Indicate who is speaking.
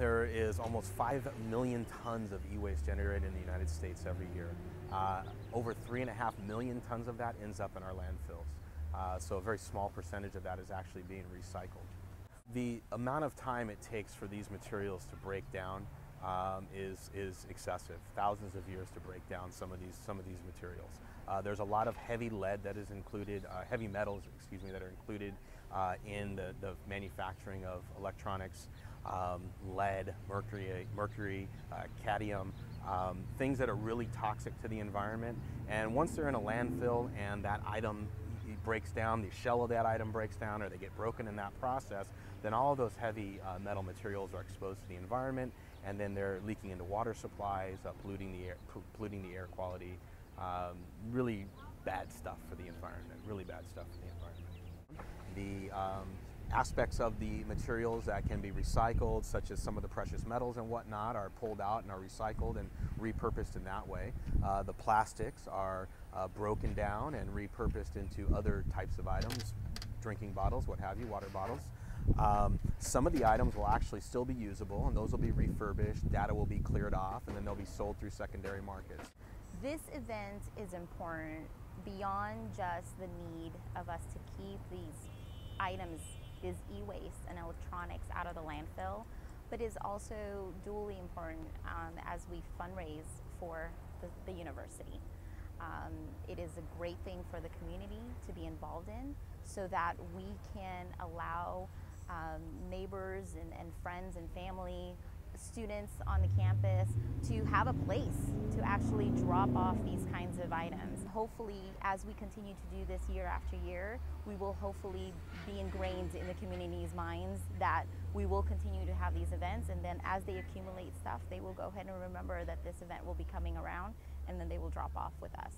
Speaker 1: There is almost 5 million tons of e-waste generated in the United States every year. Uh, over 3.5 million tons of that ends up in our landfills. Uh, so a very small percentage of that is actually being recycled. The amount of time it takes for these materials to break down um, is, is excessive. Thousands of years to break down some of these, some of these materials. Uh, there's a lot of heavy lead that is included, uh, heavy metals, excuse me, that are included uh, in the, the manufacturing of electronics. Um, lead, mercury, mercury, uh, cadmium, um, things that are really toxic to the environment. And once they're in a landfill and that item breaks down, the shell of that item breaks down, or they get broken in that process, then all of those heavy uh, metal materials are exposed to the environment, and then they're leaking into water supplies, uh, polluting the air, polluting the air quality. Um, really bad stuff for the environment. Really bad stuff for the environment. The um, aspects of the materials that can be recycled, such as some of the precious metals and whatnot, are pulled out and are recycled and repurposed in that way. Uh, the plastics are uh, broken down and repurposed into other types of items, drinking bottles, what have you, water bottles. Um, some of the items will actually still be usable and those will be refurbished, data will be cleared off, and then they'll be sold through secondary markets.
Speaker 2: This event is important beyond just the need of us to keep these items, is e-waste and electronics out of the landfill, but is also duly important um, as we fundraise for the, the university. Um, it is a great thing for the community to be involved in so that we can allow um, neighbors and, and friends and family students on the campus to have a place to actually drop off these of items. Hopefully, as we continue to do this year after year, we will hopefully be ingrained in the community's minds that we will continue to have these events and then as they accumulate stuff, they will go ahead and remember that this event will be coming around and then they will drop off with us.